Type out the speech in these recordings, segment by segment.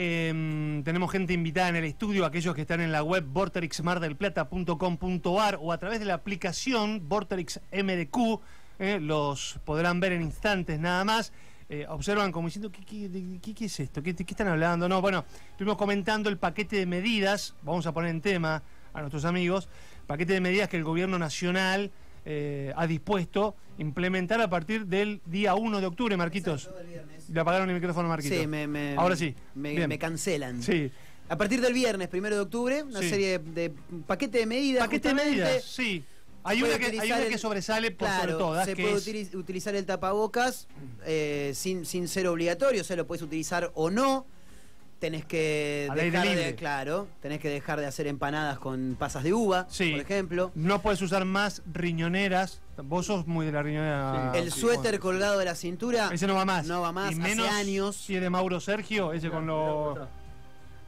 Eh, tenemos gente invitada en el estudio, aquellos que están en la web vorterixmardelplata.com.ar o a través de la aplicación Vorterix MDQ, eh, los podrán ver en instantes nada más. Eh, observan como diciendo, ¿qué, qué, qué- es esto? ¿Qué, qué están hablando? No, bueno, estuvimos comentando el paquete de medidas, vamos a poner en tema a nuestros amigos, paquete de medidas que el gobierno nacional eh, ha dispuesto implementar a partir del día 1 de octubre, Marquitos. Le apagaron el micrófono, Marquitos. Sí, me, me- Ahora sí. Me, cancelan. Sí. A partir del viernes, primero de octubre, una Sí. serie de, de paquete de medidas. Paquete de medidas, sí. Hay una, que, hay una el- que sobresale por Claro, sobre todas, se que puede es- utilizar el tapabocas eh, sin, sin ser obligatorio, o sea, lo puedes utilizar o no. Tenés que Al dejar de, claro, tenés que dejar de hacer empanadas con pasas de uva, Sí. por ejemplo. no puedes usar más riñoneras. Vos sos muy de la riñonera. el sí, suéter bueno. colgado de la cintura. Ese no va más. No va más, Y hace menos años. Si es de Mauro Sergio, ese con los. No,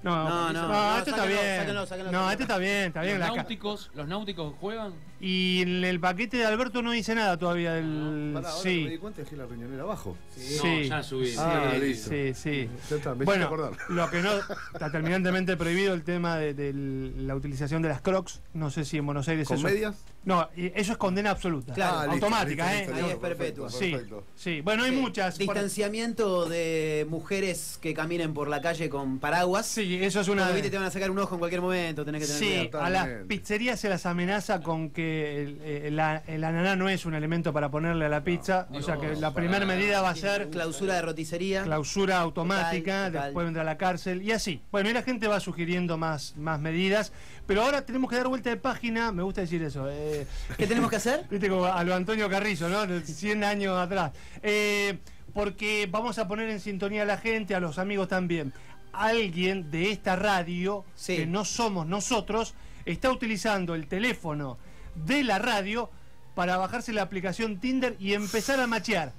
No, no, no, no, este está bien. sáquenlo, sáquenlo, no, sáquenlo. este está bien, está bien. Los náuticos, los náuticos juegan. Y en el paquete de Alberto no dice nada todavía del. Pará, ahora que me di sí. cuenta dejé la riñonera abajo. Sí. No, ya subí. Sí, Ah, listo. sí, sí. Ya está, me Bueno, acordar. lo que no está terminantemente prohibido el tema de, de la utilización de las Crocs. No sé si en Buenos Aires ¿Con eso. medias? No, eso es condena absoluta. Claro. Ah, listo, automática, listo, ¿eh? listo, Ahí es perfecto, perpetua. Sí, perfecto. sí. Bueno, hay Sí. muchas. por- Distanciamiento de mujeres que caminen por la calle con paraguas. Sí, eso es una. Viste, te van a sacar un ojo en cualquier momento, tenés que tener Sí, cuidado. a las pizzerías se las amenaza con que el, el, la- el ananá no es un elemento para ponerle a la pizza. o sea que la primera medida va a ser Clausura de roticería. clausura automática, Total, total. después vendrá a la cárcel y así. Bueno, y la gente va sugiriendo más, más medidas. Pero ahora tenemos que dar vuelta de página, me gusta decir eso. eh, ¿Qué tenemos que hacer? Viste como a lo Antonio Carrizo, ¿no? De 100 años atrás. Eh, porque vamos a poner en sintonía a la gente, a los amigos también. Alguien de esta radio, Sí. que no somos nosotros, está utilizando el teléfono de la radio para bajarse la aplicación Tinder y empezar a machear.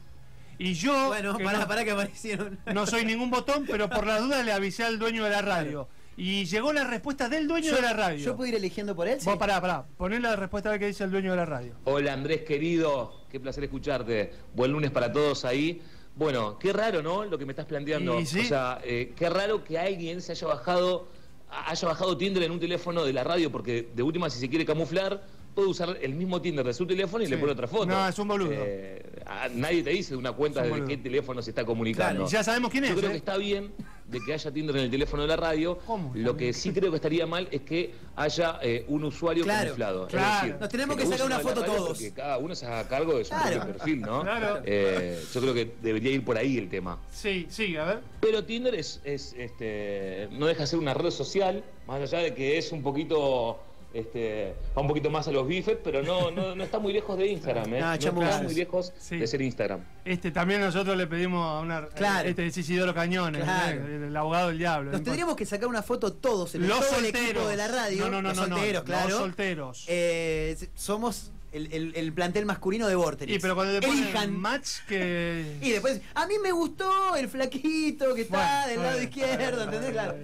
Y yo, Bueno, que pará, no, pará que aparecieron. no soy ningún botón, pero por la duda le avisé al dueño de la radio. Y llegó la respuesta del dueño de la radio. ¿Yo puedo ir eligiendo por él? Sí. Vos pará, pará, poné la respuesta a ver qué dice el dueño de la radio. Hola Andrés querido, qué placer escucharte. Buen lunes para todos ahí. Bueno, qué raro, ¿no? Lo que me estás planteando. Y sí. O sea, eh, qué raro que alguien se haya bajado, haya bajado Tinder en un teléfono de la radio, porque de última, si se quiere camuflar, puede usar el mismo Tinder de su teléfono y Sí. le pone otra foto. No, es un boludo. Eh, a- nadie te dice de una cuenta de qué teléfono se está comunicando. Claro, ya sabemos quién es, Yo creo ¿eh? que está bien de que haya Tinder en el teléfono de la radio. ¿Cómo? Lo que sí creo que estaría mal es que haya eh, un usuario Claro, camuflado. Es claro. decir, Nos tenemos que que sacar una foto todos. porque cada uno se haga cargo de su propio perfil, ¿no? Claro. Eh, yo creo que debería ir por ahí el tema. Sí, sí, a ver. Pero Tinder es, es, este, no deja de ser una red social, más allá de que es un poquito, este, va un poquito más a los bifes, pero no, no, no está muy lejos de Instagram, ¿eh? No, No, está muy lejos Sí. de ser Instagram. Este también nosotros le pedimos a una Claro. este es Isidoro Cañones, Claro. ¿eh? el abogado del diablo. Nos tendríamos que sacar una foto todos, el, los todo el solteros equipo de la radio. No, no, no, los no, no, solteros, claro. Los solteros. Eh, somos el, el- el plantel masculino de Vorterix. y pero cuando ponen Elijan. match que Y después, a mí me gustó el flaquito que está Bueno, del lado bueno. izquierdo, ¿entendés? Claro.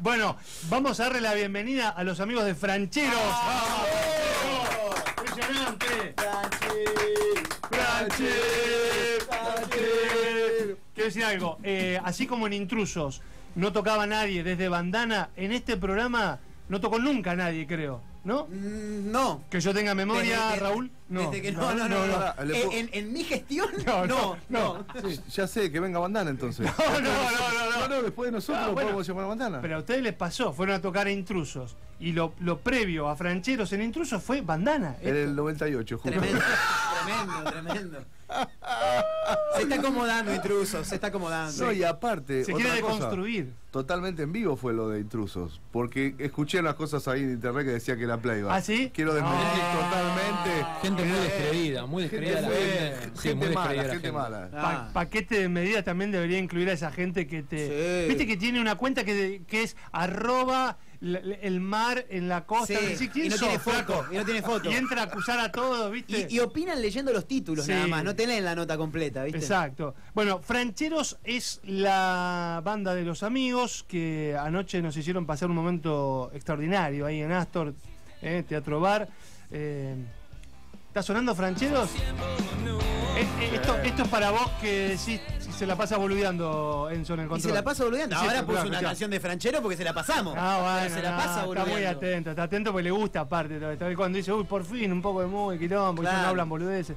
Bueno, vamos a darle la bienvenida a los amigos de Francheros. ¡Vamos! ¡Impresionante! ¡Franche! Quiero decir algo, eh, así como en Intrusos no tocaba nadie desde Bandana, en este programa no tocó nunca nadie, creo, ¿no? Mm, No. Que yo tenga memoria, Desde Raúl. No, desde que no, no, no. no, no, En, pu- en- en mi gestión, No, no, no, no. no. Sí, ya sé, que venga Bandana entonces. No, no, no, no, no. después de nosotros Ah, bueno. podemos llamar a Bandana. Pero a ustedes les pasó, fueron a tocar a Intrusos. Y lo, lo previo a Francheros en Intrusos fue Bandana. en el 98, justo. Tremendo, tremendo, tremendo. Se está acomodando, intruso, se está acomodando. No, y aparte, Se quiere deconstruir. Totalmente en vivo fue lo de intrusos. Porque escuché unas cosas ahí en internet que decía que era playback. ¿Ah, sí? Quiero desmentir Ah. totalmente. Gente muy Eh, descreída, muy descreída Gente, la muy- gente. Sí, gente muy mala, gente gente. mala. Pa- Ah. paquete de medidas también debería incluir a esa gente que te. Sí. Viste que tiene una cuenta que, que es arroba el mar en la costa. Sí, Decís, ¿quién y no sos, tiene foto, y no tiene foto. Y entra a acusar a todos, ¿viste? Y, y opinan leyendo los títulos Sí. nada más, no te leen la nota completa, ¿viste? Exacto. Bueno, Francheros es la banda de los amigos que anoche nos hicieron pasar un momento extraordinario ahí en Astor, eh, Teatro Bar. Eh, ¿Está sonando Francheros? Eh, eh, esto, esto es para vos que decís, se la pasa boludeando Enzo en el Y control. se la pasa boludeando. Ahora sí, puso claro, una claro. canción de Franchero porque se la pasamos. Ah, bueno, Pero se la no, pasa está boludeando. muy atento, está atento porque le gusta aparte. Cuando dice, uy, por fin, un poco de muy quilombo, y Claro. no hablan boludeces.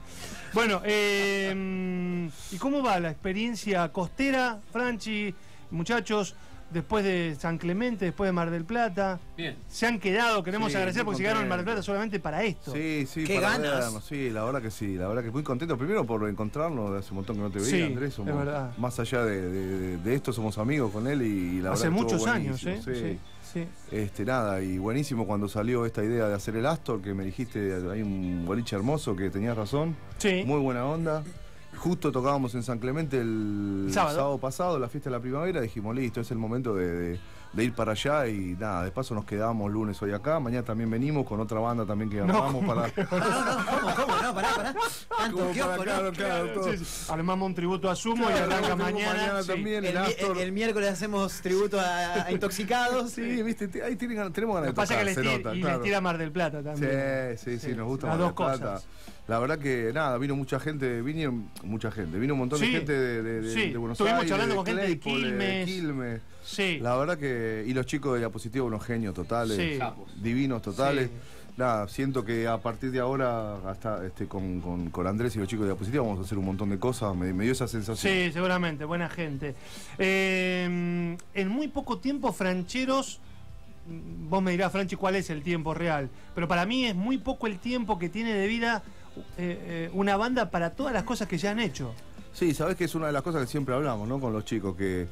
Bueno, eh, mm, ¿y cómo va la experiencia costera, Franchi, muchachos, después de San Clemente, después de Mar del Plata? Bien. Se han quedado, queremos Sí, agradecer porque llegaron a Mar del. Plata solamente para esto. Sí, sí, Qué para ganas. vernos, sí, la verdad que sí, la verdad que muy contento. Primero por encontrarnos, hace un montón que no te veía, Sí, Andrés. es somos- verdad. Más allá de, de- de esto, somos amigos con él y, la Hace verdad que estuvo muchos años, ¿eh? buenísimo, sí. sí. Este, nada, y buenísimo cuando salió esta idea de hacer el Astor, que me dijiste, hay un boliche hermoso que tenías razón. Sí. Muy buena onda. Justo tocábamos en San Clemente el Sábado. pasado, la fiesta de la primavera, dijimos, listo, es el momento de, de- de ir para allá y nada, de paso nos quedamos lunes hoy acá, mañana también venimos con otra banda también que No, armamos para... No, no, no, ¿cómo, cómo? No, pará, pará. Tanto kiosco, para claro, todo. Sí, sí. Armamos un tributo a Sumo y Claro, arranca tenemos mañana. mañana sí. también. El, el el- miércoles hacemos tributo a, a intoxicados. Sí, viste, te- ahí tienen tenemos ganas pasa de es que les tira, nota, y claro. les tira Mar del Plata también. Sí, sí, sí, nos gusta Las Mar del Plata. La verdad que nada, vino mucha gente, vinieron mucha gente, vino un montón de gente de, de- de- sí, de Buenos estuvimos Aires, charlando de con gente de Quilmes. Quilmes. Sí. La verdad que, y los chicos de diapositiva, unos genios totales, Sí. Divinos totales. Sí. Nada, siento que a partir de ahora, hasta este, con, con- con Andrés y los chicos de diapositiva, vamos a hacer un montón de cosas. Me, me dio esa sensación. Sí, seguramente, buena gente. Eh, en muy poco tiempo, Francheros, vos me dirás, Franchi, cuál es el tiempo real, pero para mí es muy poco el tiempo que tiene de vida eh, eh, una banda para todas las cosas que ya han hecho. Sí, sabes que es una de las cosas que siempre hablamos, ¿no? Con los chicos, que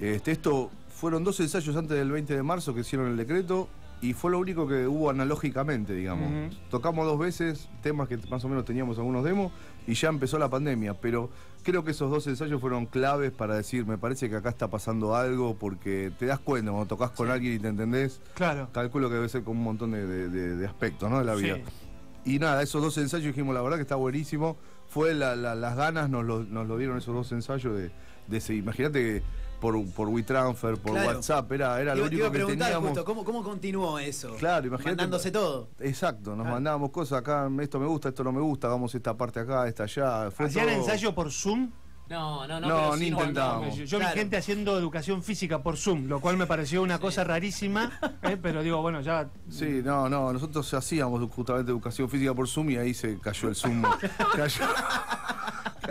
este, esto fueron dos ensayos antes del 20 de marzo que hicieron el decreto y fue lo único que hubo analógicamente, digamos. Tocamos dos veces temas que más o menos teníamos algunos demos y ya empezó la pandemia, pero creo que esos dos ensayos fueron claves para decir, me parece que acá está pasando algo porque te das cuenta cuando tocas con alguien y te entendés. Claro. Calculo que debe ser con un montón de, de- de- de aspectos, ¿no? De la vida. Sí. Y nada, esos dos ensayos dijimos, la verdad que está buenísimo. Fue la- la- las ganas, nos lo, nos lo dieron esos dos ensayos de, de Imagínate que por, por WeTransfer, por Claro. WhatsApp, era, era lo único iba a que preguntar teníamos. justo, ¿cómo, ¿cómo continuó eso? Claro, imagínate. Mandándose todo. Exacto, nos Claro. mandábamos cosas acá, esto me gusta, esto no me gusta, hagamos esta parte acá, esta allá. Fue ¿Hacían todo- ensayo por Zoom? No, no, no. No, ni sí intentábamos. mandábamos. Yo, yo Claro. vi gente haciendo educación física por Zoom, lo cual me pareció una cosa rarísima, ¿eh? pero digo, bueno, ya... Sí, no, no, nosotros hacíamos justamente educación física por Zoom y ahí se cayó el Zoom. cayó.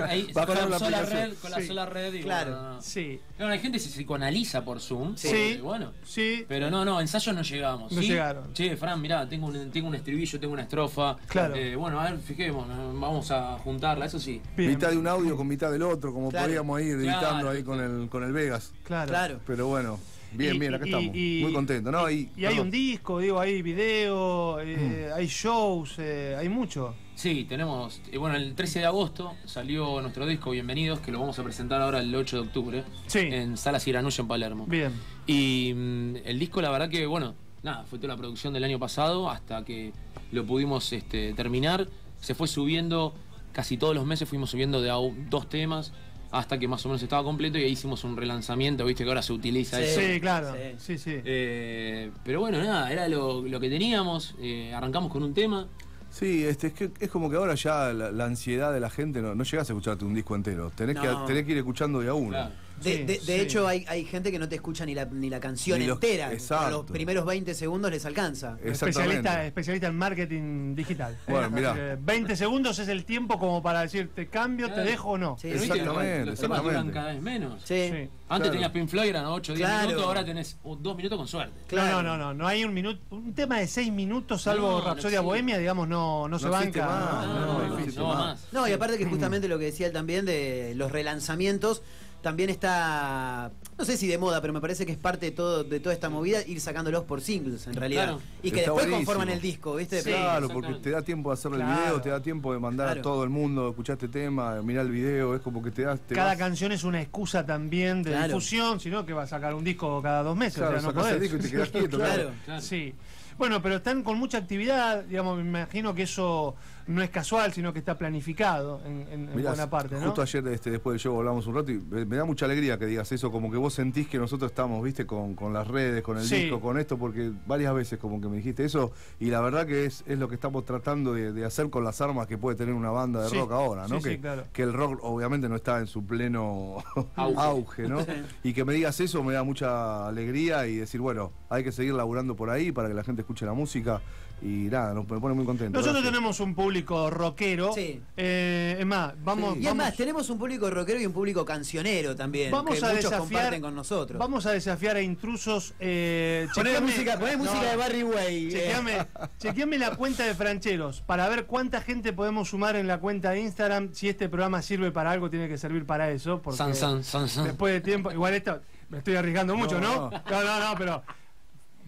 Ahí la colapsó la aplicación. red, colapsó la red y Claro. bueno, no, no. Sí, Claro, hay gente que se psicoanaliza por Zoom. Sí. porque, Bueno. sí, Pero no, no, ensayos no llegamos. No ¿sí? llegaron. Che, Fran, mirá, tengo un, tengo un estribillo, tengo una estrofa. Claro. Eh, bueno, a ver, fijemos, vamos a juntarla, eso sí. bien. mitad de un audio con mitad del otro, como Claro. podíamos ir editando ahí con el, con el Vegas. Claro. Claro. Pero bueno, bien, Y- bien, acá y- estamos. y- Muy contentos, ¿no? Y, y hay un disco, digo, hay video, eh, Mm. hay shows, eh, hay mucho. Sí, tenemos. eh, bueno, el 13 de agosto salió nuestro disco Bienvenidos, que lo vamos a presentar ahora el 8 de octubre. Sí. En Sala Ciranullo en Palermo. Bien. Y mm, el disco, la verdad que, bueno, nada, fue toda la producción del año pasado hasta que lo pudimos este, terminar. Se fue subiendo, casi todos los meses fuimos subiendo de a dos temas hasta que más o menos estaba completo y ahí hicimos un relanzamiento, viste que ahora se utiliza Sí. eso. Sí, claro. Sí. Sí, sí. Eh, pero bueno, nada, era lo, lo que teníamos. eh, arrancamos con un tema. Sí, este, es, que, es como que ahora ya la, la ansiedad de la gente no, no llegas a escucharte un disco entero. Tenés, No. que, tenés que ir escuchando de a uno. Claro. De, Sí, de- de sí. hecho, hay, hay gente que no te escucha ni la, ni la canción Ni los- entera. Exacto. los primeros 20 segundos les alcanza. Especialista, especialista en marketing digital. Bueno, mirá. que 20 segundos es el tiempo como para decir, te cambio, te dejo o no. Sí, Exactamente, los temas duran cada vez menos. Sí. Sí. Antes Claro. tenías Pink Floyd, eran 8 o 10 Claro. minutos, ahora tenés 2 minutos con suerte. Claro. No, no, no, no hay un minuto, un tema de 6 minutos, salvo No, no Rapsodia existe. Bohemia, digamos, no, no se No banca. más, No, no, no, no no, no. No, y aparte que justamente lo que decía él también de los relanzamientos, también está, no sé si de moda, pero me parece que es parte de todo de toda esta movida ir sacándolos por singles en realidad. Claro. Y que Está después buenísimo. conforman el disco, ¿viste? Sí. Claro, porque te da tiempo de hacer el video, te da tiempo de mandar Claro. a todo el mundo, escuchar este tema, mirar el video, es como que te das. Te Cada vas- canción es una excusa también de Claro. difusión, sino que va a sacar un disco cada dos meses. Claro, o sea, no sacás el podés. disco y te quedas quieto, Claro. Claro. Sí. Bueno, pero están con mucha actividad, digamos, me imagino que eso no es casual, sino que está planificado en, en- en Mirá, buena parte, ¿no? Justo ayer, este, después del show, hablamos un rato y me, me da mucha alegría que digas eso, como que vos sentís que nosotros estamos, viste, con, con las redes, con el Sí. disco, con esto, porque varias veces como que me dijiste eso, y la verdad que es, es lo que estamos tratando de, de hacer con las armas que puede tener una banda de Sí. rock ahora, ¿no? Sí, sí, que, claro. que el rock obviamente no está en su pleno Auge. auge, ¿no? Y que me digas eso me da mucha alegría y decir, bueno, hay que seguir laburando por ahí para que la gente escuche la música. Y nada, nos, pone muy contento. Nosotros Gracias. tenemos un público rockero. Sí. Eh, es más, vamos, Sí. Y es vamos, más, tenemos un público rockero y un público cancionero también, vamos que a muchos desafiar, comparten con nosotros. Vamos a desafiar a intrusos. Eh, Poné chequeame- música, poné No, música de Barry Way. eh. Chequeame, chequeame la cuenta de Francheros para ver cuánta gente podemos sumar en la cuenta de Instagram. Si este programa sirve para algo, tiene que servir para eso. Porque San, san, san, san. después de tiempo, igual esto me estoy arriesgando mucho, ¿no? No. No, no, no, pero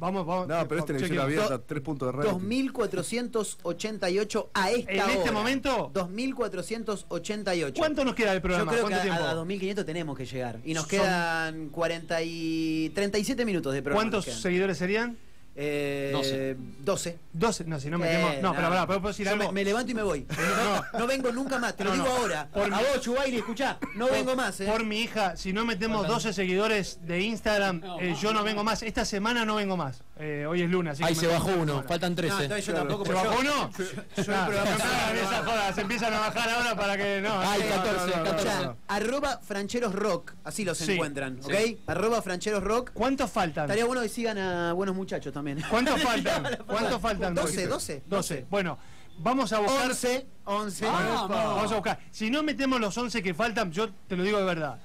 vamos, vamos. No, pero es televisión abierta, tres puntos de rating. 2488 a esta ¿En este hora. momento? 2488. ¿Cuánto nos queda del Yo programa? creo que ¿Cuánto a, tiempo? a 2500 tenemos que llegar. Y nos Son- quedan 40 y 37 minutos de programa. ¿Cuántos seguidores serían? Eh, 12. 12. 12. No, si no Eh, metemos. No, pero pará, ¿puedo decir algo? me, me levanto y me voy. No, no vengo nunca más, te lo No, digo no. ahora. Por a mi- vos, Chubaili, escuchá, no Por- vengo más, ¿eh? Por mi hija, si no metemos 12 seguidores de Instagram, No, eh, yo no vengo más. Esta semana no vengo más. Eh, hoy es lunes. Ahí se bajó uno, faltan No, 13. entonces yo tampoco, ¿Se bajó uno? No, no, no. se empiezan a bajar ahora para que no. Ay, eh, 14, no, no, no, 14. Ya, arroba francheros rock, así los Sí. encuentran, ¿ok? Sí. Arroba francheros rock. ¿Cuántos faltan? Estaría bueno que sigan a buenos muchachos también. ¿Cuántos faltan? ¿Cuántos faltan? 12, 12. 12. Bueno, vamos a buscar. 11, 11. Ah, Vamos a buscar. Si no metemos los 11 que faltan, yo te lo digo de verdad.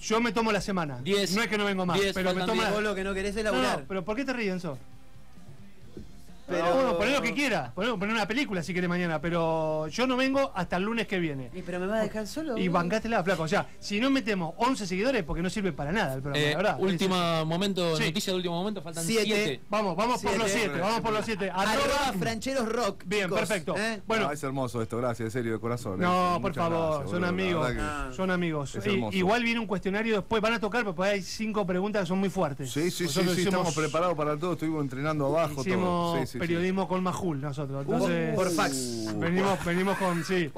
Yo me tomo la semana. 10. No es que no vengo más, 10, pero me tomo la... 10. Vos lo que no querés es No, laburar. no, pero ¿por qué te ríes, Enzo? Pero- No, bueno, poné lo que quiera. Poné, poné una película si querés mañana. Pero yo no vengo hasta el lunes que viene. Y pero me va a dejar solo. Y bancátela, flaco. O sea, si no metemos 11 seguidores, porque no sirve para nada el programa, Eh, la verdad. última momento, Sí. noticia de último momento, faltan Siete. 7. Vamos, vamos por los 7, vamos por los 7. Arroba francheros rock. Bien, chicos, perfecto. ¿eh? Bueno, Ah, es hermoso esto, gracias, en serio, de corazón. eh. no, por Muchas favor, gracias, son amigos. Ah. Son amigos. Igual viene un cuestionario después, van a tocar, pero hay cinco preguntas que son muy fuertes. Sí, sí, sí, Nosotros sí, hicimos- estamos preparados para todo, estuvimos entrenando abajo. Hicimos todo. Sí, sí. Periodismo con Majul nosotros. Por- Entonces, por fax. Uh. venimos, venimos con, sí.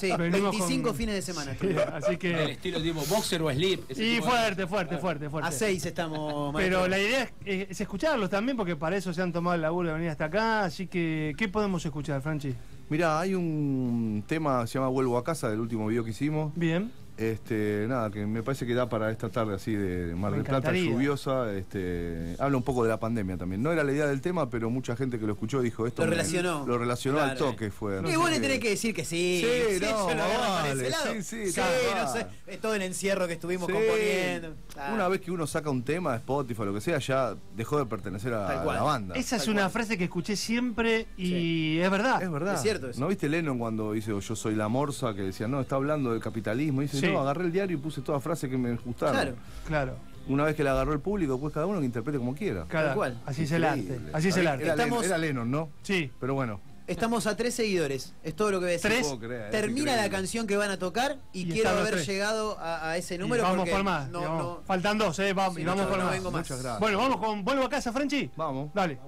Sí, Venimos 25 con- fines de semana. Sí, así El que. estilo tipo boxer o sleep. Y fuerte, fuerte, fuerte, fuerte. A 6 estamos, Pero maestro. la idea es, es escucharlos también, porque para eso se han tomado el laburo de venir hasta acá. Así que, ¿qué podemos escuchar, Franchi? Mirá, hay un tema que se llama Vuelvo a casa del último video que hicimos. Bien. Este, nada, que me parece que da para esta tarde así de Mar del Plata lluviosa. Este, habla un poco de la pandemia también. No era la idea del tema, pero mucha gente que lo escuchó dijo esto. Lo me- relacionó. Lo relacionó al toque, fue. Y vos le tenés que decir que sí. Sí, no, lo agarro para vale, ese lado. sí, sí, Sí, tal no sé. Es todo el encierro que estuvimos Sí. componiendo. Ah. Una vez que uno saca un tema, Spotify, lo que sea, ya dejó de pertenecer a, la banda. Esa es Tal una cual. frase que escuché siempre y es verdad. Es verdad. Es cierto eso. ¿No viste Lennon cuando dice Yo soy la morsa? Que decía, no, está hablando del capitalismo. Y dice, Sí. no, agarré el diario y puse todas frases que me gustaron. Claro. Claro. Una vez que la agarró el público, pues cada uno que interprete como quiera. Cada- cual. Así es el arte. Así es el Era, arte. Lennon, Estamos- era Lennon, ¿no? Sí. Pero bueno. Estamos a tres seguidores. Es todo lo que voy a decir. Tres. creer, Termina la canción que van a tocar y, Y quiero haber tres. llegado a, a ese Y número. vamos por más. No, Faltan dos, ¿eh? Vamos, Sí, y vamos por no más. vengo más. Muchas gracias. Bueno, vamos con Vuelvo a casa, Franchi. Vamos. Dale.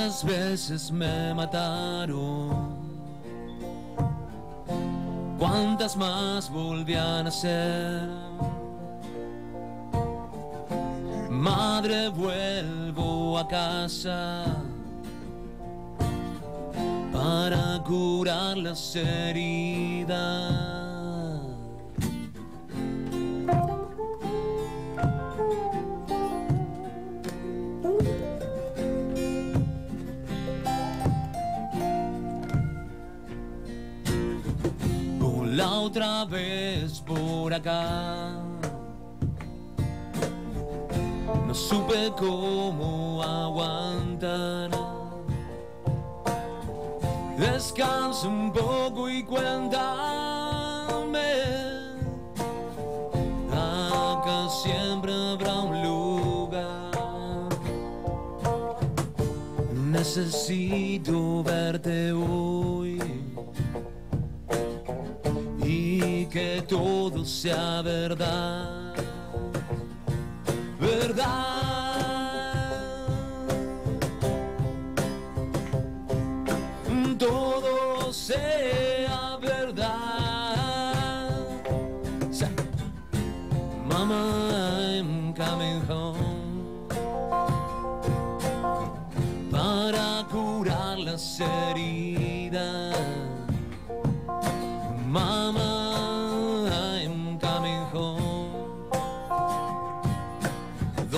¿Cuántas veces me mataron? ¿Cuántas más volvían a ser? Madre, vuelvo a casa para curar las heridas. Otra vez por acá. No supe cómo aguantar. Descansa un poco y cuéntame. Acá siempre habrá un lugar. Necesito verte hoy sea verdad, verdad.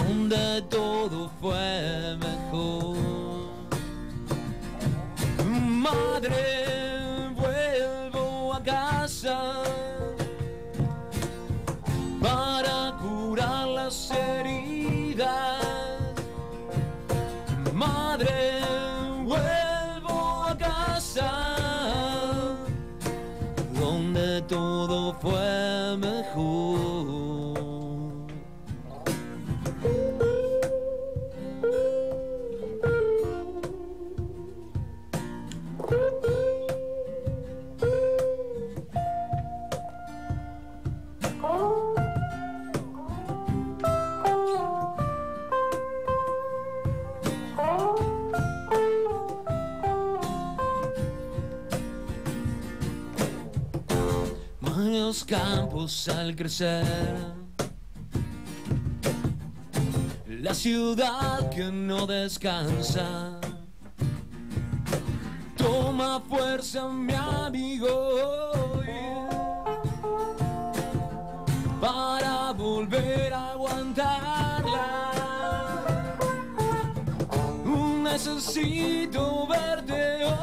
Donde todo fue mejor. Madre, al crecer. La ciudad que no descansa. Toma fuerza, mi amigo. Para volver a aguantarla. Necesito verte hoy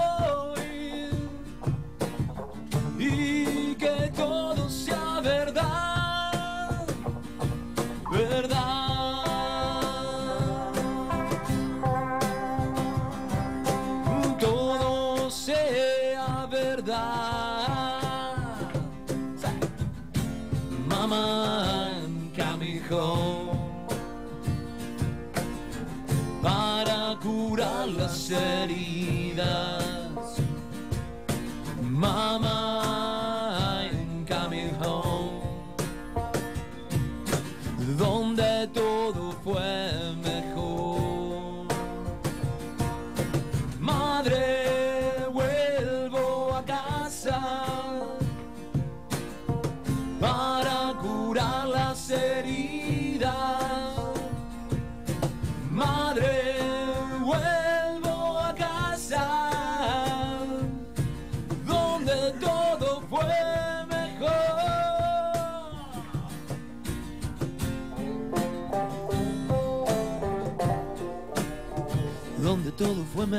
curar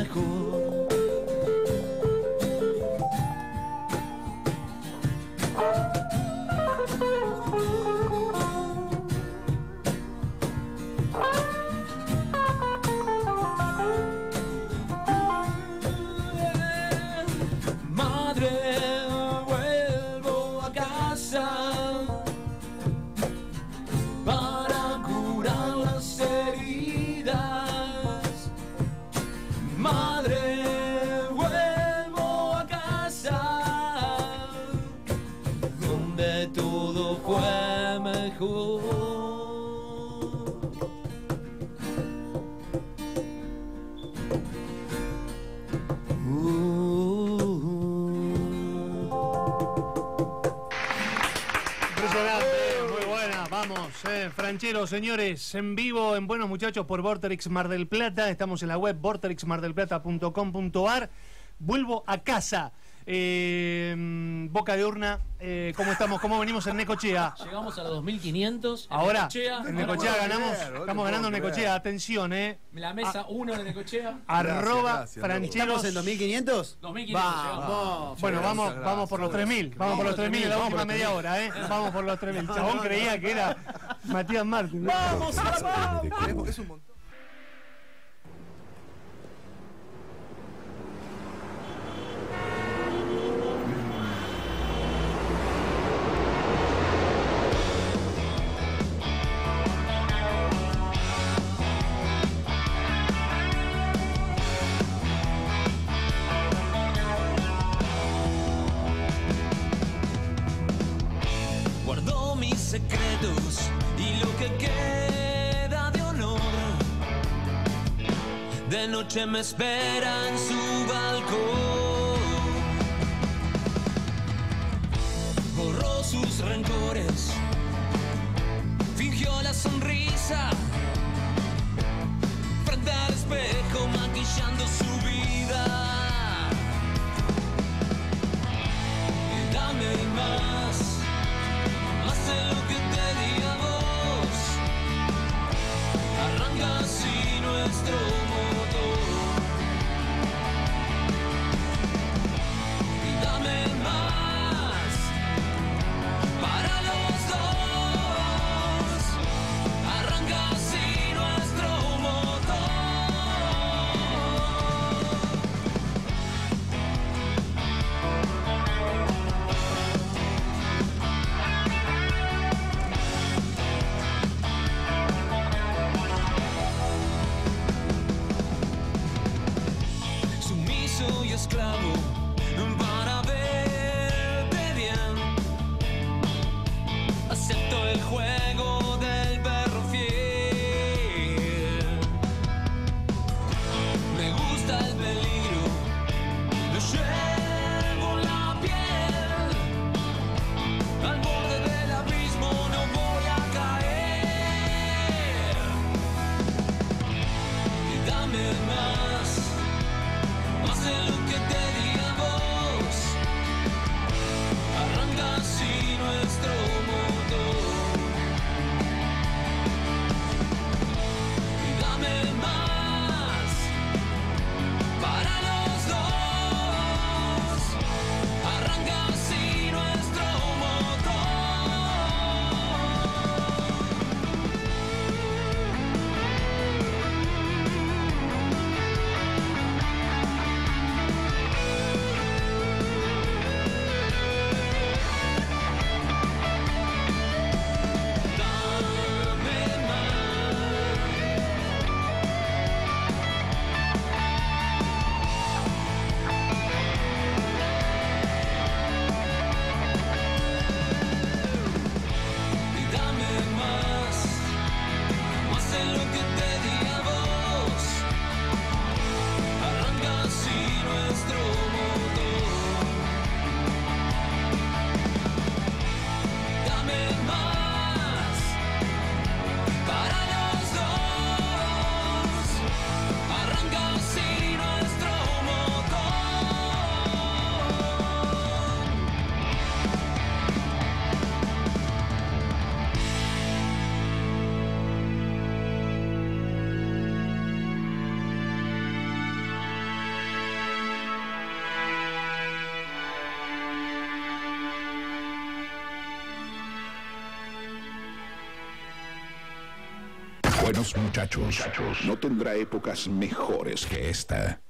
todo fue Franchero, señores, en vivo, en Buenos Muchachos por Vorterix Mar del Plata, estamos en la web vorterixmardelplata.com.ar, vuelvo a casa, Eh, Boca de Urna, eh, ¿cómo estamos? ¿Cómo venimos en Necochea? Llegamos a los 2500. en Ahora, Necochea. en Ahora Necochea ganamos, creer, estamos ganando en Necochea, atención, eh. La mesa 1 de Necochea. Arroba Francheros. ¿Estamos en 2500? 2500 Vamos. Bueno, vamos, Gracias, vamos por los gracias. 3000, vamos por los 3000 en la vamos última media hora, ¿eh? Vamos por los 3000. El chabón creía que era Matías Martín. ¡Vamos! Porque es un montón. Noche me espera en su balcón. Borró sus rencores, fingió la sonrisa Buenos muchachos, no tendrá épocas mejores que esta.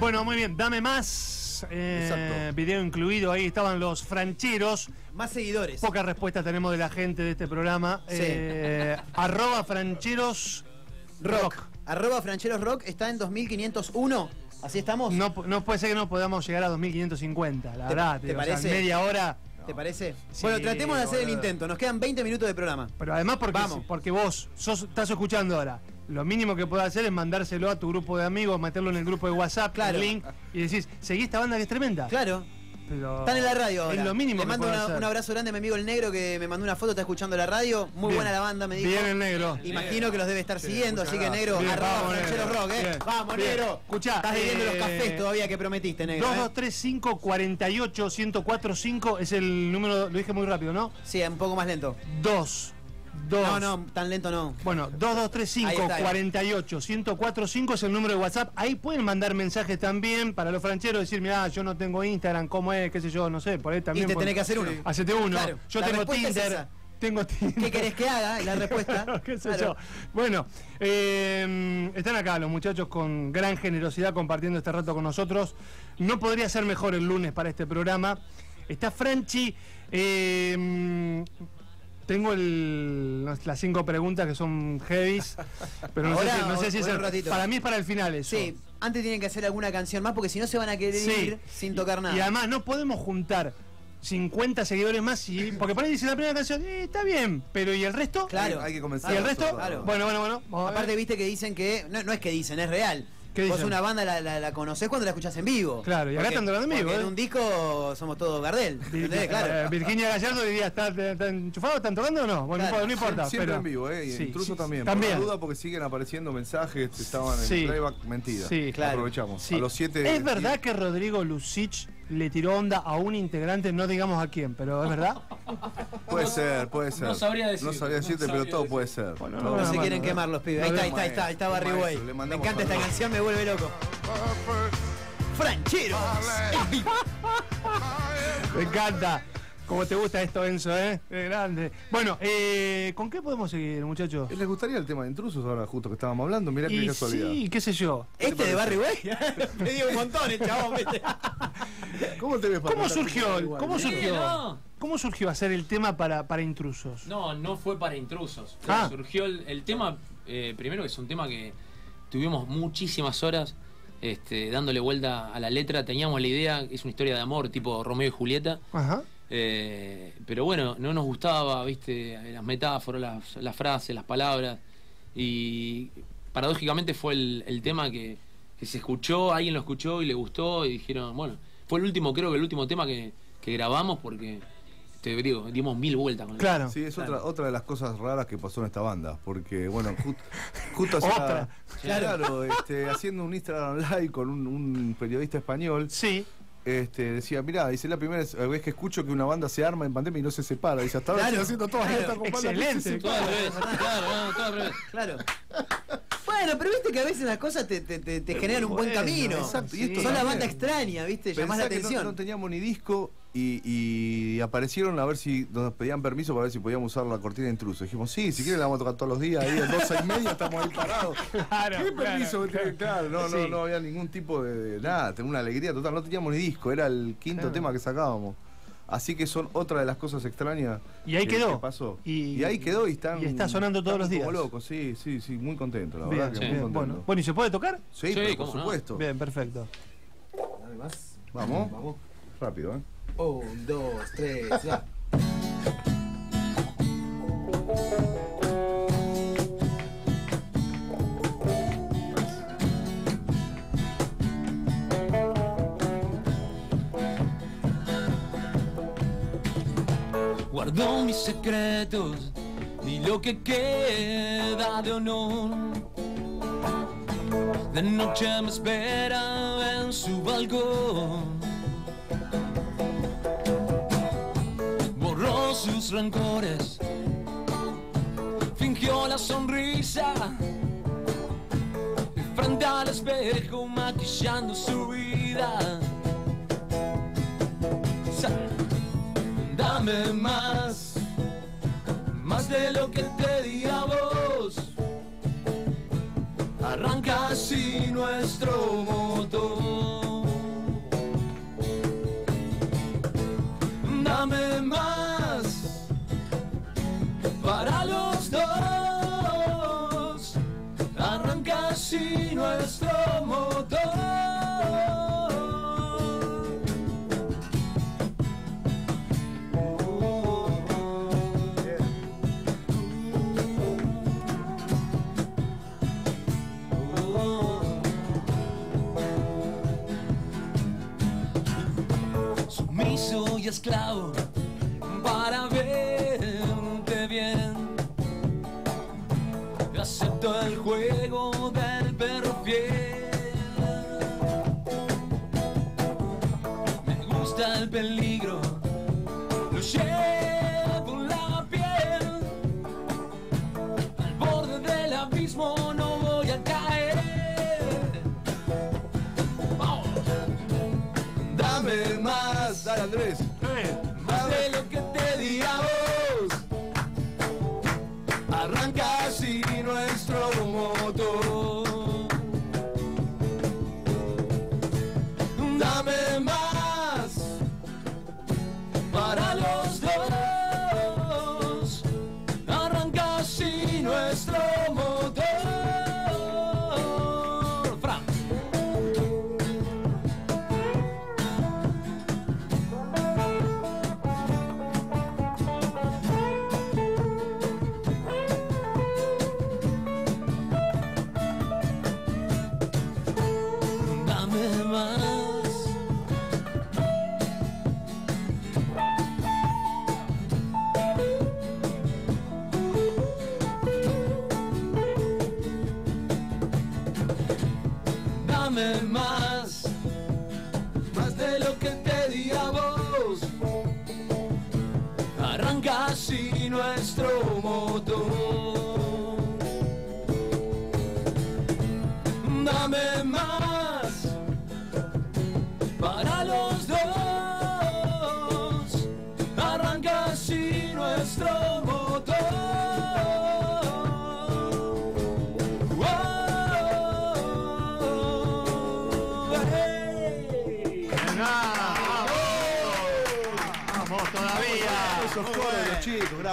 Bueno, muy bien, dame más. eh, video incluido, ahí estaban los francheros. Más seguidores. Pocas respuestas tenemos de la gente de este programa. Sí. Eh, arroba francheros rock. Arroba Francheros Rock está en 2501. ¿Así estamos? No, no puede ser que no podamos llegar a 2550, la ¿Te- verdad. te digo, o sea, parece? media hora. ¿Te parece? Sí, bueno, tratemos de hacer el intento. Nos quedan 20 minutos de programa. Pero además porque, Vamos. porque vos sos, estás escuchando ahora. Lo mínimo que podés hacer es mandárselo a tu grupo de amigos, meterlo en el grupo de WhatsApp, Claro. el link, y decís, seguí esta banda que es tremenda. Claro. Pero Están en la radio ahora. Es lo mínimo Le que mando podés una- hacer. un abrazo grande a mi amigo el negro que me mandó una foto, está escuchando la radio. Muy Bien. buena la banda, me dijo. Bien el negro. Imagino que los debe estar siguiendo, así que negro, Bien, arroba vamos, negro. Rock, eh. Bien, Vamos, negro. Escuchá, Estás bebiendo los eh, cafés todavía que prometiste, negro. 2, eh. 2, 3, 5, 48, 1045 es el número, lo dije muy rápido, ¿no? Sí, un poco más lento. 2, 2. No, no, tan lento no. Bueno, 2235 Ahí está, ahí. 48 1045 es el número de WhatsApp. Ahí pueden mandar mensajes también para los francheros, decir, mira, yo no tengo Instagram, ¿cómo es? ¿Qué sé yo? No sé, por ahí también. Y te tenés que hacer uno. Hacete uno. Claro, yo tengo es Tinder. Tengo Tinder. ¿Qué querés que haga? La respuesta. ¿Qué sé Claro. yo? Bueno, eh, están acá los muchachos con gran generosidad compartiendo este rato con nosotros. No podría ser mejor el lunes para este programa. Está Franchi. eh, tengo el- las cinco preguntas que son heavies, pero no Ahora sé si, no sé si es el- ratito. para mí es para el final eso. Sí, antes tienen que hacer alguna canción más porque si no se van a querer Sí. ir sin tocar nada. Y además no podemos juntar 50 seguidores más y porque por ahí dice la primera canción, eh, está bien, pero ¿y el resto? Claro. Hay que ¿Y comenzar. el resto? Claro. Bueno, bueno, bueno. Aparte, viste que dicen que. No, no es que dicen, es real. ¿Qué Vos dicen? una banda la, la, la conocés cuando la escuchás en vivo. Claro, y acá Porque- están tocando en vivo, porque ¿eh? En un disco somos todos Gardel. ¿entendés? eh, Claro. Virginia Gallardo diría, ¿está, está enchufado? ¿Están tocando o no? Bueno, Claro. no importa. Siempre pero- en vivo, ¿eh? Y Sí, intruso sí, también. También. Por la duda porque siguen apareciendo mensajes, estaban en Sí. playback, mentira. Sí, claro. Aprovechamos. Sí. A los siete. ¿Es verdad que Rodrigo Lucich le tiró onda a un integrante, no digamos a quién, pero es verdad? Puede ser, puede ser. no sabría decirte, No sabría no decirte, sabría pero todo puede ser. Bueno, no, se quieren quemar los pibes. Ahí está, ahí está, ahí está, ahí está Barry Way. Me encanta esta canción, me vuelve loco. Franchero. Me encanta. Como te gusta esto, Enzo, ¿eh? Es grande. Bueno, eh, ¿con qué podemos seguir, muchachos? ¿Les gustaría el tema de intrusos ahora justo que estábamos hablando? Mirá qué casualidad. sí, qué sé yo. Este de Barry Way. Me dio un montón el chabón, viste. ¿Cómo te ves para ¿Cómo surgió? igual? ¿Cómo Sí, surgió? no. ¿Cómo surgió hacer el tema para, para intrusos? No, no fue para intrusos. Ah. Surgió el, el tema, eh, primero que es un tema que tuvimos muchísimas horas este, dándole vuelta a la letra. Teníamos la idea, es una historia de amor tipo Romeo y Julieta. Ajá. Eh, pero bueno, no nos gustaba, viste, las metáforas, las, las frases, las palabras. Y paradójicamente fue el, el tema que, que se escuchó, alguien lo escuchó y le gustó y dijeron, bueno, fue el último, creo que el último tema que, que grabamos porque, te digo, dimos mil vueltas con el Claro. Sí, es otra, otra de las cosas raras que pasó en esta banda. Porque, bueno, ju- justo Otra. Claro, este, haciendo un Instagram Live con un, un periodista español. Sí. Este, decía, mirá, dice la primera vez que escucho que una banda se arma en pandemia y no se separa. Dice, hasta ahora Claro, haciendo todas claro, estas con bandas que se excelente. Todo separan". al revés, claro, no, todo al revés. Claro. Bueno, pero viste que a veces las cosas te, te, te, te generan un buen Bueno, camino. exacto, y Sí. esto Son la banda extraña, ¿viste? Llamás la no- atención. No, teníamos ni disco y, y aparecieron a ver si nos pedían permiso para ver si podíamos usar la cortina de intruso. Dijimos, sí, si quieren la vamos a tocar todos los días, ahí a 12 y media estamos ahí parados. Claro, ¿Qué permiso? claro. Claro, no, no, Sí. no había ningún tipo de, de nada, tenía una alegría total, no teníamos ni disco, era el quinto Claro. tema que sacábamos. Así que son otra de las cosas extrañas Y ahí que, quedó. que pasó. Y- Y, ahí quedó y están y está sonando todos los días. como locos, sí, sí, sí, muy contento, la Bien, verdad que sí. muy bien, contento. bueno. bueno, ¿y se puede tocar? Sí, Sí, pero por no. supuesto. Bien, perfecto. Vamos, vamos. Rápido, ¿eh? Un, dos, tres, ya. Guardo mis secretos y lo que queda de honor. De noche me espera en su balcón. Borró sus rencores, fingió la sonrisa. Frente al espejo maquillando su vida. Dame más, más de lo que te di a vos. Arranca así nuestro motor. Dame más esclavo para verte bien. Acepto el juego del perro fiel. Me gusta el peligro, lo llevo en la piel. Al borde del abismo no voy a caer. Dame más, Dale, Andrés.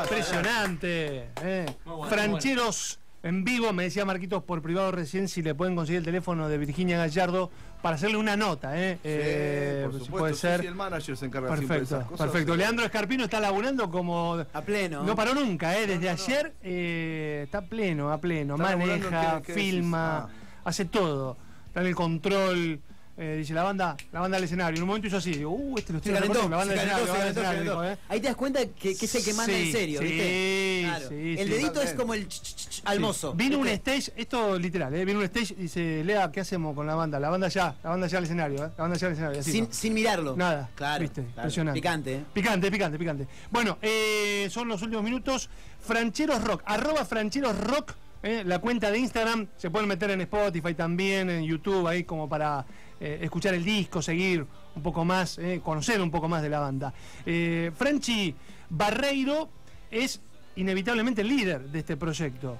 Impresionante. eh. Bueno, Francheros en vivo, me decía Marquitos por privado recién si le pueden conseguir el teléfono de Virginia Gallardo para hacerle una nota. Eh. Eh, por si supuesto, puede sí, ser. sí, el manager se encarga siempre de Perfecto, esas cosas. perfecto. sí. Leandro Escarpino está laburando como. A pleno. No paró nunca, ¿eh? Desde ayer eh, está pleno, a pleno. Está Maneja, ¿qué- qué decís? filma, Ah. hace todo. Está en el control. Eh, dice la banda, la banda del escenario. En un momento hizo así, digo, uh, este lo Se estoy calentó, la banda del calentó, escenario, la banda se del calentó, se escenario, calentó. dijo, ¿eh? Ahí te das cuenta que, que es el que manda Sí, en serio, sí, ¿viste? Claro. sí, el sí. dedito es como el ch, ch, ch al mozo. Vino un stage, esto literal, ¿eh? vino un stage y dice, Lea, ¿qué hacemos con la banda? La banda ya, la banda ya al escenario, ¿eh? La banda ya al escenario. así, sin, ¿no? sin mirarlo. Nada, Claro. viste, claro. impresionante. Picante, ¿eh? Picante, picante, picante. Bueno, eh, son los últimos minutos. Francheros Rock, arroba Francheros Rock, eh, la cuenta de Instagram. Se pueden meter en Spotify también, en YouTube, ahí como para eh, escuchar el disco, seguir un poco más, eh, conocer un poco más de la banda. Eh, Franchi Barreiro es inevitablemente el líder de este proyecto.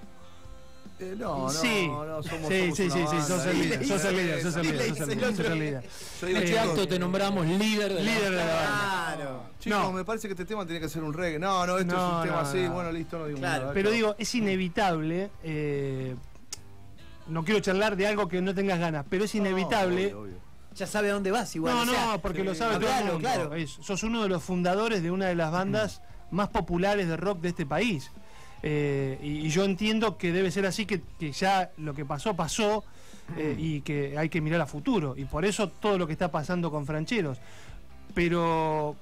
Eh, no, no, sí, no, somos, sí, somos sí, sí, sí, sos el líder, sos el líder, sos el líder, sos el líder, sos el líder. Eh, Este acto te nombramos líder de la Líder de la banda. Claro. chicos, no. me parece que este tema tiene que ser un reggae. No, no, esto No, es un tema no, así. no. Bueno, listo, no digo Claro, nada. Pero digo, es inevitable. eh, no quiero charlar de algo que no tengas ganas, pero es No, inevitable. obvio, obvio. Ya sabe a dónde vas igual. no, o sea, no, porque lo sabe todo el mundo. claro. Es- sos uno de los fundadores de una de las bandas más populares de rock de este país. Eh, y, y yo entiendo que debe ser así, que, que ya lo que pasó, pasó, eh, y que hay que mirar a futuro. Y por eso todo lo que está pasando con Francheros. Pero,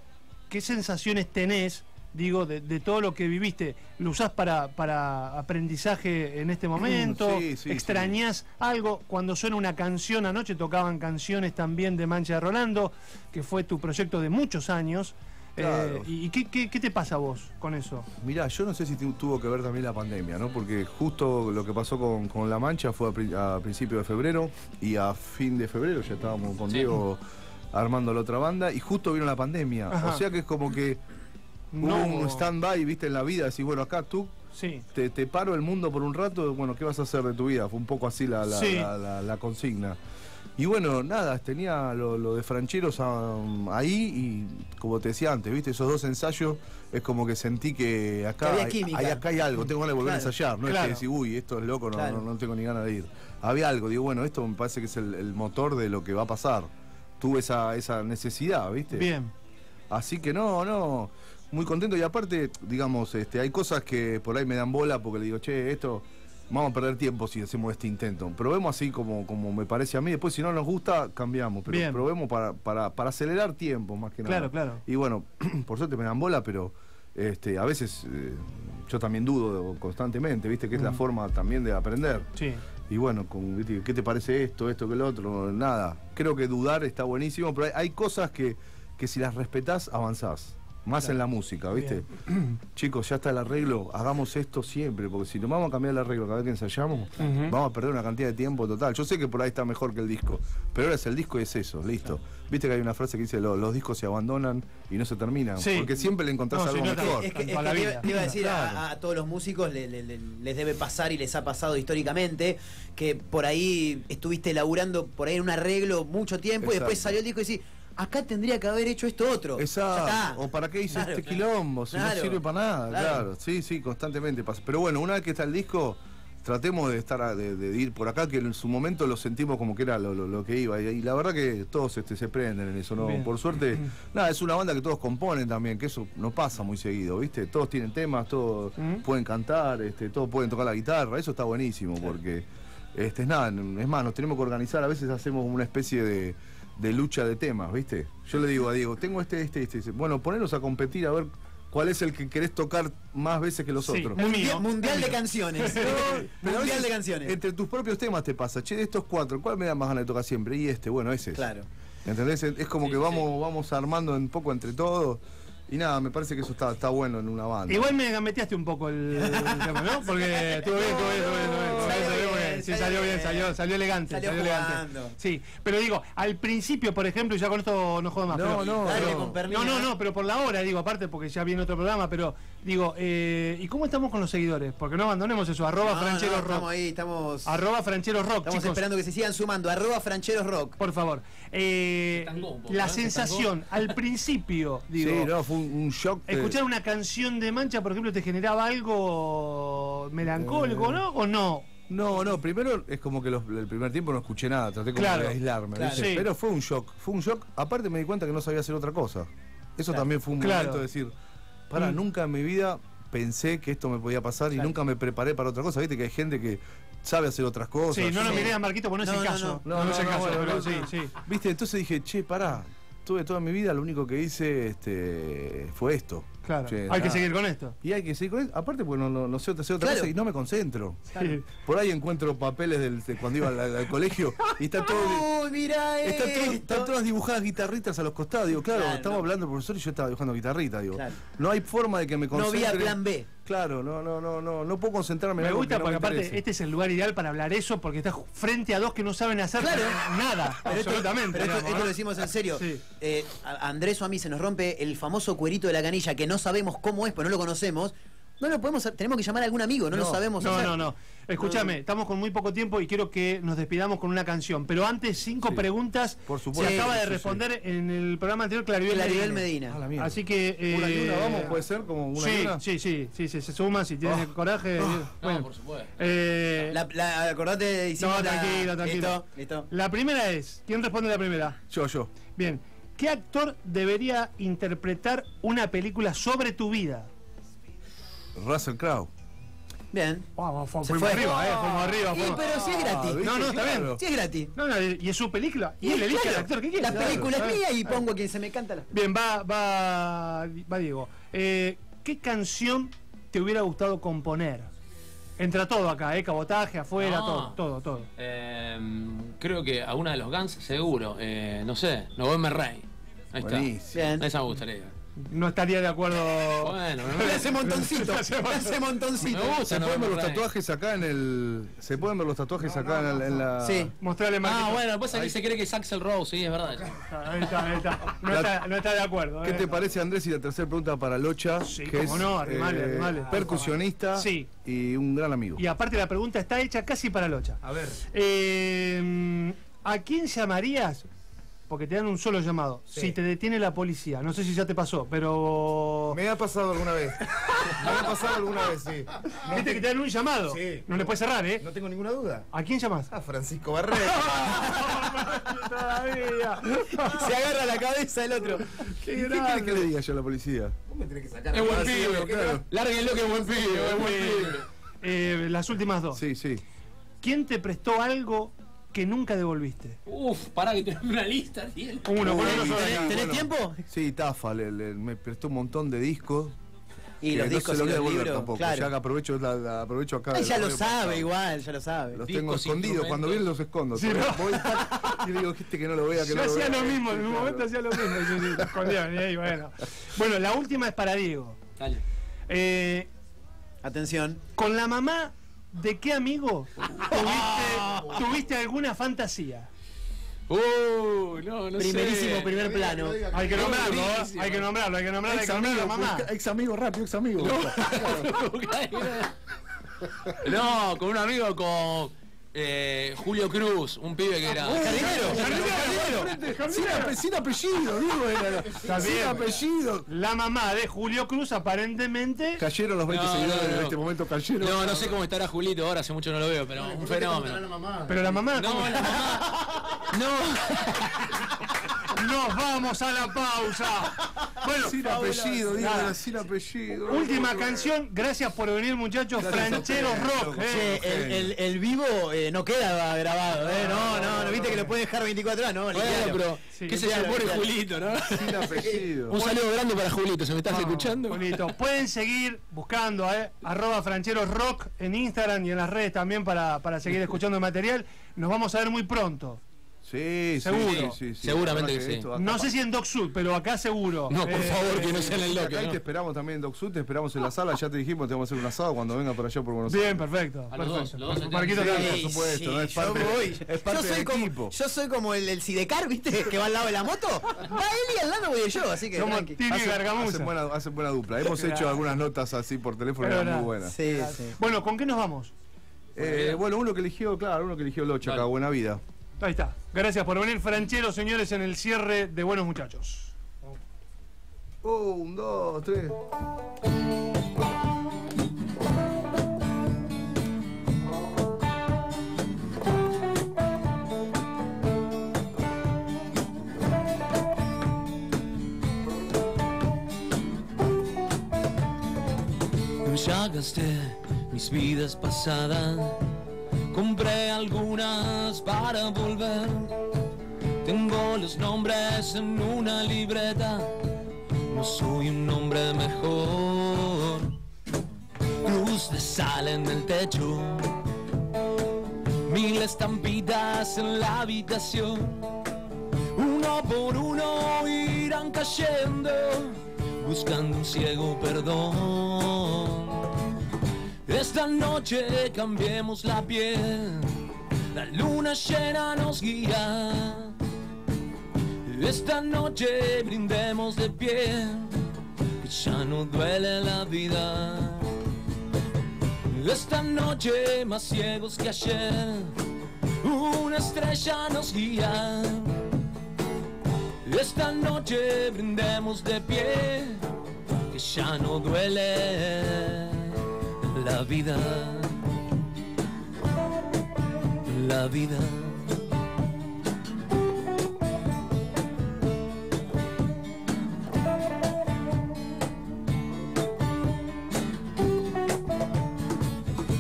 ¿qué sensaciones tenés, digo, de, de todo lo que viviste? ¿Lo usás para, para aprendizaje en este momento? Sí, sí, ¿Extrañás algo? Cuando suena una canción, anoche tocaban canciones también de Mancha de Rolando, que fue tu proyecto de muchos años. Claro. Eh, ¿Y qué, qué- qué te pasa a vos con eso? Mirá, yo no sé si tu- tuvo que ver también la pandemia, ¿no? Porque justo lo que pasó con, con La Mancha fue a, pri- a principio de febrero y a fin de febrero ya estábamos con. Diego armando la otra banda y justo vino la pandemia. Ajá. O sea que es como que hubo un stand-by, viste, en la vida, decir, bueno, acá tú Sí. te, te paro el mundo por un rato, bueno, ¿qué vas a hacer de tu vida? Fue un poco así la, la, Sí. la- la- la consigna. Y bueno, nada, tenía lo, lo de Francheros um, ahí y como te decía antes, ¿viste? Esos dos ensayos es como que sentí que acá, Que hay, acá hay algo, tengo ganas de volver Claro, a ensayar, no es que decir, uy, esto es loco, no, Claro. no, no tengo ni ganas de ir. Había algo, digo, bueno, esto me parece que es el, el motor de lo que va a pasar. Tuve esa, esa necesidad, ¿viste? Bien. Así que no, no, muy contento. Y aparte, digamos, este, hay cosas que por ahí me dan bola porque le digo, che, esto, vamos a perder tiempo si hacemos este intento. Probemos así como, como me parece a mí. Después, si no nos gusta, cambiamos. Pero Bien. probemos para, para, para acelerar tiempo, más que nada. Claro, claro. Y bueno, por suerte me dan bola, pero este, a veces eh, yo también dudo constantemente, ¿viste? Que es la Mm. forma también de aprender. Sí. Y bueno, con. ¿qué te parece esto, esto, que el otro? Nada. Creo que dudar está buenísimo, pero hay, hay cosas que, que si las respetás, avanzás. Más en la música, ¿viste? Chicos, ya está el arreglo, hagamos esto siempre, porque si no vamos a cambiar el arreglo cada vez que ensayamos, vamos a perder una cantidad de tiempo total. Yo sé que por ahí está mejor que el disco, pero ahora es el disco y es eso, listo. Viste que hay una frase que dice, "Lo- los discos se abandonan y no se terminan, Sí. porque siempre le encontrás No, algo no, mejor. Es que, es Toda que la te, vida. iba- te iba a decir Claro. a, a todos los músicos le- le- le- les debe pasar y les ha pasado históricamente que por ahí estuviste laburando por ahí en un arreglo mucho tiempo y después salió el disco y decís, acá tendría que haber hecho esto otro. Exacto. O para qué hice Claro, este claro. quilombo, si Claro, no sirve para nada, claro. claro. Sí, sí, constantemente pasa. Pero bueno, una vez que está el disco, tratemos de estar a- de, de ir por acá, que en su momento lo sentimos como que era lo, lo- lo que iba. Y, y la verdad que todos este, se prenden en eso, ¿no? Bien. Por suerte, nada, es una banda que todos componen también, que eso no pasa muy seguido, ¿viste? Todos tienen temas, todos Mm. pueden cantar, este, todos pueden tocar la guitarra, eso está buenísimo, porque este, es nada, es más, nos tenemos que organizar, a veces hacemos una especie de, de lucha de temas, ¿viste? Yo le digo a Diego, tengo este, este, este, bueno, ponernos a competir a ver cuál es el que querés tocar más veces que los Sí, otros. Mundial, mundial de canciones. Mundial de canciones. Entre tus propios temas te pasa, che, de estos cuatro, ¿cuál me da más ganas de tocar siempre? Y este, bueno, ese es. Claro. ¿Entendés? Es como Sí, que sí. vamos, vamos armando un poco entre todos. Y nada, me parece que eso está, está bueno en una banda. Igual me gambeteaste un poco el, el tema, ¿no? Porque estuvo bien, estuvo bien, estuvo bien, estuvo bien, bien, Salió bien, sí, salió bien, bien. salió, salió elegante, Salió salió elegante. Sí, pero digo, al principio, por ejemplo, y ya con esto no jodo más. No, pero- no, Dale no. con permiso. No, no, no, pero por la hora, digo, aparte porque ya viene otro programa, pero digo, eh, ¿y cómo estamos con los seguidores? Porque no abandonemos eso, arroba No, Francheros no, Rock. Estamos ahí, estamos, Arroba Francheros Rock, estamos chicos. esperando que se sigan sumando. Arroba Francheros Rock. Por favor. Eh, tangó la ¿eh? Se sensación, al principio, digo, sí, no, fue un, un shock. de- escuchar una canción de Mancha, por ejemplo, te generaba algo melancólico, Eh, ¿no? ¿O no? No, no, primero es como que los- el primer tiempo no escuché nada, traté como Claro, de aislarme, claro. ¿viste? Sí. pero fue un shock, fue un shock. Aparte me di cuenta que no sabía hacer otra cosa. Eso Claro. también fue un Claro. momento de decir, para, Mm. nunca en mi vida pensé que esto me podía pasar y nunca me preparé para otra cosa. Viste que hay gente que sabe hacer otras cosas. Sí, no lo miré a Marquito porque no es el no, caso. no. No, No, es el caso, bueno, pero no, sí, no. sí. Viste, entonces dije, che, pará, tuve toda mi vida, lo único que hice este, fue esto. Claro. Che, Hay que seguir con esto. Y hay que seguir con esto. Aparte, porque no, no, no sé otra Claro. cosa y no me concentro. Por ahí encuentro papeles del, de cuando iba al, al colegio y está todo. Uy, mira Están, todas- esto. están todas dibujadas guitarritas a los costados. Digo, claro, Claro, estamos no. hablando del profesor y yo estaba dibujando guitarrita. Digo, Claro. no hay forma de que me No concentre. había plan B. Claro, no, no, no, no, no puedo concentrarme. en Me gusta que no porque me aparte este es el lugar ideal para hablar eso porque estás frente a dos que no saben hacer Claro. nada, Pero esto, absolutamente. pero esto- digamos, esto ¿no? lo decimos en serio. Sí. Eh, a Andrés o a mí se nos rompe el famoso cuerito de la canilla que no sabemos cómo es, pues no lo conocemos. No lo podemos, tenemos que llamar a algún amigo, no, lo No, sabemos No, hacer. no, no. Escúchame, estamos con muy poco tiempo y quiero que nos despidamos con una canción. Pero antes, cinco Sí. preguntas. Por supuesto. Se acaba de sí, responder en el programa anterior Claribel, Claribel Medina. Medina. Ah. Así que. eh, Una y una, vamos, puede ser como una sí, y una. Sí, sí, sí, sí, se suma si tienes Oh. el coraje. No, bueno. por supuesto. Eh, La, la- acordate, hicimos no, la- tranquilo, tranquilo. Listo, listo. La primera es. ¿Quién responde la primera? Yo, yo. Bien. ¿Qué actor debería interpretar una película sobre tu vida? Russell Crowe. Bien. Wow, fuimos fue. arriba, eh, fuimos arriba. Sí, fuimos- pero si es gratis. ¿viste? No, no, está bien. Si es gratis. No, no, y es su película. Y él elige al Claro, actor que quiere. La Claro, película claro. es mía y pongo a quien se me canta la. Bien, va, va, va Diego. Eh, ¿Qué canción te hubiera gustado componer? Entra todo acá, ¿eh? Cabotaje, afuera, No. todo, todo, todo. Eh, creo que a una de los Guns, seguro. Eh, no sé, November Rain. Ahí Buenísimo. está. Bien. Esa me gustaría. No estaría de acuerdo. Bueno, Le no hace montoncito. Le hace montoncito. ¿Se pueden ver los tatuajes acá en el. ¿Se pueden ver los tatuajes acá en, la, en la- Sí. Mostrarle más. Ah, bueno, después aquí se cree que es Axel Rose, sí, es verdad. Ahí está, ahí está. No, está, no está de acuerdo. ¿Qué eh. te parece, Andrés? Y la tercera pregunta para Locha, Sí, que cómo es no, arrimale, arrimale. percusionista Sí. y un gran amigo. Y aparte la pregunta está hecha casi para Locha. A ver. Eh, ¿A quién llamarías? Porque te dan un solo llamado. Si te detiene la policía. No sé si ya te pasó, pero. Me ha pasado alguna vez. Me ha pasado alguna vez, sí. No, Viste que te dan un llamado. Sí. No le puedes cerrar, ¿eh? no tengo ninguna duda. ¿A quién llamas? Ah, Francisco Barret. Todavía. Se agarra la cabeza el otro. ¿Qué, ¿Qué querés que le diga yo a la policía? Vos me tenés que sacar. Es buen pibe, claro. Lárguenlo que es buen pibe, es buen pibe. Eh, las últimas dos. Sí, sí. ¿Quién te prestó algo que nunca devolviste? Uf, pará que tenés una lista, tío. Uno, Uy, ¿Tenés, acá. tenés bueno. tiempo? Sí, Tafa, le- le- me prestó un montón de discos. Y los no discos se y lo voy a los devolver libros. tampoco. claro. Ya que aprovecho, la- la- aprovecho acá. Ay, ya lo sabe pasado. igual, ya lo sabe. Los Discos, tengo escondidos. Cuando vienen los escondo. Sí, ¿no? voy y le digo, gente que no lo vea, que Yo no lo hacía lo mismo, en un Claro. momento hacía lo mismo. Sí, sí, lo escondía, y ahí, bueno. Bueno, la última es para Diego. Dale. Eh, Atención. ¿Con la mamá de qué amigo tuviste, tuviste alguna fantasía? Uh, no, no Primerísimo sé. primer plano. Hay que nombrarlo, ¿eh? hay que nombrarlo, hay que nombrarlo, hay Ex que nombrarlo mamá. ex amigo, rápido, ex amigo. No, con un amigo con eh, Julio Cruz, un pibe que era. Jardinero. Jardinero, Sin, ape- sin apellido, digo, era. Está Sin bien. apellido. La mamá de Julio Cruz aparentemente... Cayeron los 20 No, seguidores no, no. en este momento, cayeron. No, no sé cómo estará Julito ahora, hace mucho no lo veo, pero un fenómeno. Pero la mamá... ¿cómo? No, la mamá. No. Nos vamos a la pausa. Bueno, Sin apellido, sin apellido. Última canción, gracias por venir muchachos, Gracias a Franchero ustedes, Rock. eh. Che, el, el- el vivo eh, no queda grabado, ¿eh? No, no, no, viste que lo puede dejar 24 horas, no, Bueno, pero Sí, qué se claro, llama claro. Julito, ¿no? Sin apellido. Un saludo grande para Julito, ¿se me estás escuchando? Julito. Pueden seguir buscando eh, arroba Franchero Rock en Instagram y en las redes también para, para seguir escuchando el material. Nos vamos a ver muy pronto. Sí, Seguro. sí, sí, sí. Seguramente que sí. acá- No sé si en Doc Sud, pero acá seguro. No, por Eh, favor, que no sea en el Acá loque. ahí ¿no? te esperamos también en DocSud, te esperamos en la sala, ya te dijimos, te vamos a hacer un asado cuando venga para allá por Buenos Aires. Bien, perfecto. A los perfecto. dos, los dos Marquito Sí, también. por supuesto, no es yo parte- voy. es parte yo soy del como, equipo. Yo soy como el, el Sidecar, ¿viste? Que va al lado de la moto. Va él y al lado voy yo, así que Somos tranqui. Tini y Hacen, buena, hacen buena dupla. Hemos hecho algunas notas así por teléfono, eran muy buenas. Sí, sí. Bueno, ¿con qué nos vamos? Eh, bueno, uno que eligió, claro, uno que eligió Locha, acá, buena vida. Ahí está. Gracias por venir, Franchero, señores, en el cierre de Buenos Muchachos. Un, dos, tres. Ya gasté mis vidas pasadas, compré algunas para volver. Tengo los nombres en una libreta, no soy un hombre mejor. Luz de sal en el techo, mil estampitas en la habitación. Uno por uno irán cayendo, buscando un ciego perdón. Esta noche cambiemos la piel, la luna llena nos guía. Esta noche brindemos de pie, que ya no duele la vida. Esta noche más ciegos que ayer, una estrella nos guía. Esta noche brindemos de pie, que ya no duele la vida. La vida.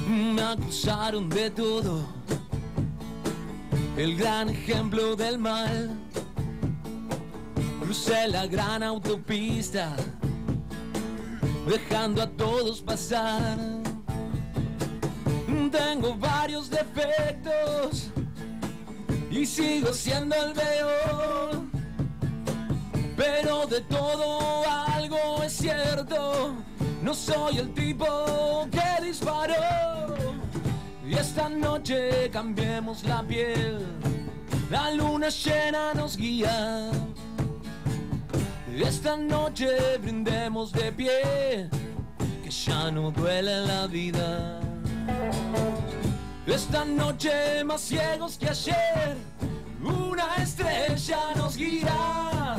Me acusaron de todo, el gran ejemplo del mal. Crucé la gran autopista, dejando a todos pasar. Tengo varios defectos y sigo siendo el peor. Pero de todo algo es cierto, no soy el tipo que disparó. Y esta noche cambiemos la piel, la luna llena nos guía. Esta noche brindemos de pie, que ya no duele la vida. Esta noche más ciegos que ayer, una estrella nos guía.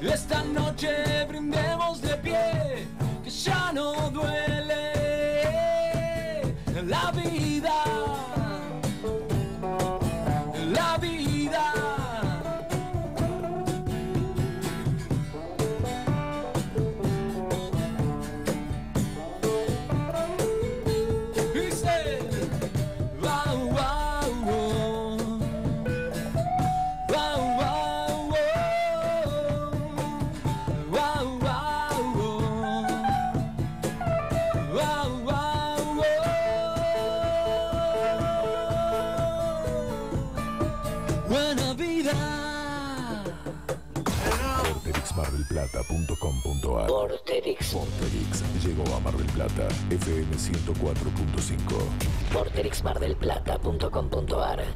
Esta noche brindemos de pie, que ya no duele Vorterix. Vorterix llegó a Mar del Plata. FM 104.5. Vorterixmardelplata.com.ar